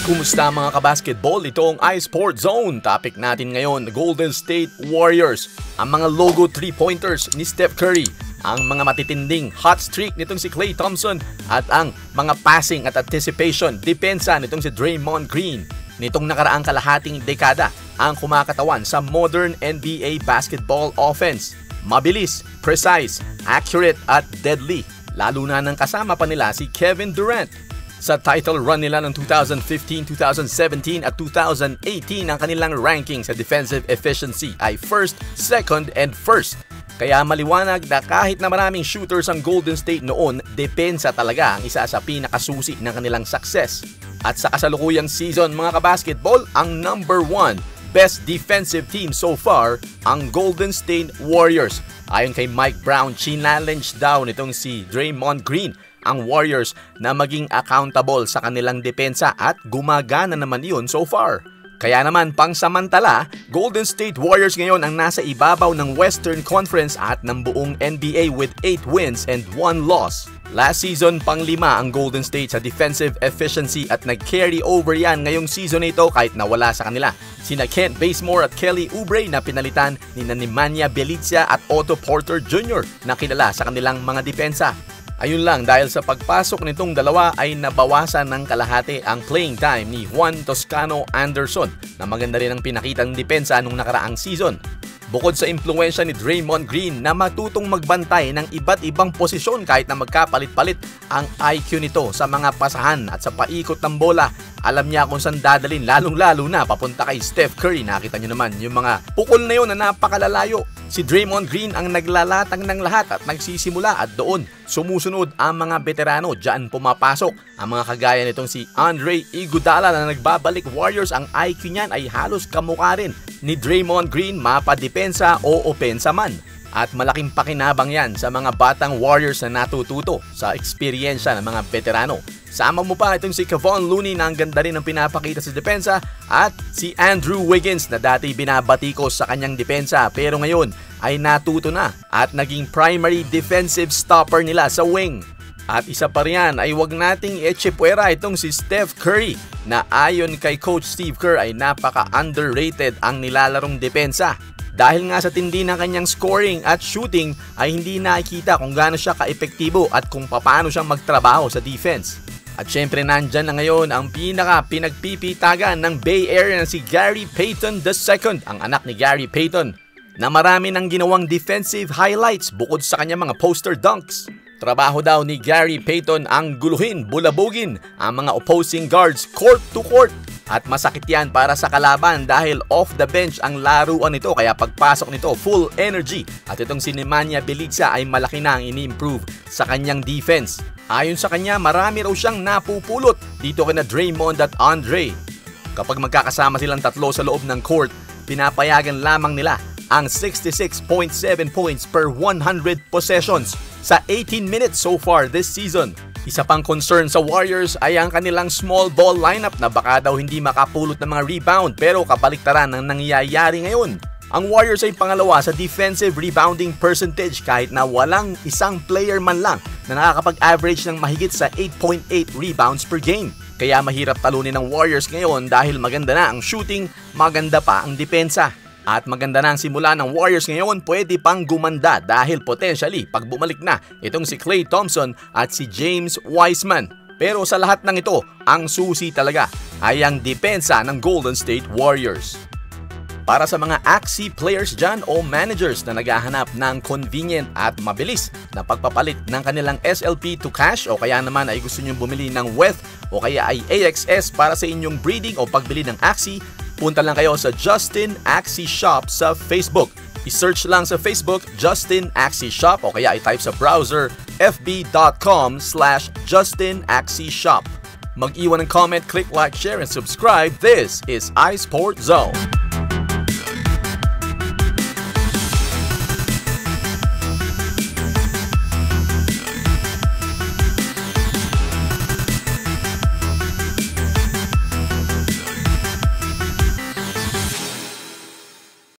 Kumusta mga kabasketball? Ito ang iSport Zone. Topic natin ngayon, Golden State Warriors. Ang mga logo 3-pointers ni Steph Curry. Ang mga matitinding hot streak nitong si Klay Thompson. At ang mga passing at anticipation, depensa nitong si Draymond Green. Nitong nakaraang kalahating dekada, ang kumakatawan sa modern NBA basketball offense. Mabilis, precise, accurate at deadly. Lalo na nang kasama pa nila si Kevin Durant sa title run nila ng 2015, 2017 at 2018 ang kanilang ranking sa defensive efficiency ay first, second, and first. Kaya maliwanag na kahit na maraming shooters ang Golden State noon, depensa talaga ang isa sa pinakasusi ng kanilang success. At sa kasalukuyang season mga kabasketball, ang number one best defensive team so far, ang Golden State Warriors. Ayon kay Mike Brown, challenge daw nitong si Draymond Green ang Warriors na maging accountable sa kanilang depensa at gumagana naman yun so far. Kaya naman pangsamantala, Golden State Warriors ngayon ang nasa ibabaw ng Western Conference at ng buong NBA with 8 wins and 1 loss. Last season, pang lima ang Golden State sa defensive efficiency at nag-carry over yan ngayong season ito kahit nawala sa kanila. Sina Kent Basemore at Kelly Oubre na pinalitan ni Nemanja Bjelica at Otto Porter Jr. na kilala sa kanilang mga depensa. Ayun lang dahil sa pagpasok nitong dalawa ay nabawasan ng kalahati ang playing time ni Juan Toscano Anderson na maganda rin ang pinakitang depensa nung nakaraang season. Bukod sa impluensya ni Draymond Green na matutong magbantay ng iba't ibang posisyon kahit na magkapalit-palit ang IQ nito sa mga pasahan at sa paikot ng bola. Alam niya kung saan dadalin lalong-lalo na papunta kay Steph Curry. Nakita niyo naman yung mga pukol na yun na napakalalayo Si Draymond Green ang naglalatang ng lahat at nagsisimula at doon sumusunod ang mga veterano. Diyan pumapasok ang mga kagaya nitong si Andre Iguodala na nagbabalik Warriors. Ang IQ niyan ay halos kamukha rin ni Draymond Green mapadepensa o opensa man. At malaking pakinabang yan sa mga batang Warriors na natututo sa eksperyensya ng mga veterano. Sama mo pa itong si Kevon Looney na ang ganda rin ng pinapakita sa depensa at si Andrew Wiggins na dati binabatikos sa kanyang depensa pero ngayon ay natuto na at naging primary defensive stopper nila sa wing. At isa pa riyan ay wag nating echepuera itong si Steph Curry na ayon kay Coach Steve Kerr ay napaka-underrated ang nilalarong depensa. Dahil nga sa tindi ng kanyang scoring at shooting ay hindi nakikita kung gaano siya ka-epektibo at kung paano siyang magtrabaho sa defense. At syempre nandyan na ngayon ang pinaka pinagpipitagan ng Bay Area na si Gary Payton II, ang anak ni Gary Payton, na marami nang ginawang defensive highlights bukod sa kanyang mga poster dunks. Trabaho daw ni Gary Payton ang guluhin, bulabugin ang mga opposing guards court to court at masakit yan para sa kalaban dahil off the bench ang laruan nito kaya pagpasok nito full energy at itong si Nemanja Bjelica ay malaki na ang ini-improve sa kanyang defense. Ayon sa kanya, marami raw siyang napupulot dito kina Draymond at Andre. Kapag magkakasama silang tatlo sa loob ng court, pinapayagan lamang nila ang 66.7 points per 100 possessions sa 18 minutes so far this season. Isa pang concern sa Warriors ay ang kanilang small ball lineup na baka daw hindi makapulot ng mga rebound pero kabaliktaran ng nangyayari ngayon. Ang Warriors ay pangalawa sa defensive rebounding percentage kahit na walang isang player man lang na nakakapag-average ng mahigit sa 8.8 rebounds per game. Kaya mahirap talunin ng Warriors ngayon dahil maganda na ang shooting, maganda pa ang depensa. At maganda na ang simula ng Warriors ngayon, pwede pang gumanda dahil potentially pag bumalik na itong si Klay Thompson at si James Wiseman. Pero sa lahat ng ito, ang susi talaga ay ang depensa ng Golden State Warriors. Para sa mga Axie players dyan o managers na naghahanap ng convenient at mabilis na pagpapalit ng kanilang SLP to cash o kaya naman ay gusto nyo bumili ng WETH o kaya ay AXS para sa inyong breeding o pagbili ng Axie, punta lang kayo sa Justin Axie Shop sa Facebook. I-search lang sa Facebook Justin Axie Shop o kaya i-type sa browser fb.com slash Justin Shop. Mag-iwan ng comment, click like, share, and subscribe. This is iSport Zone.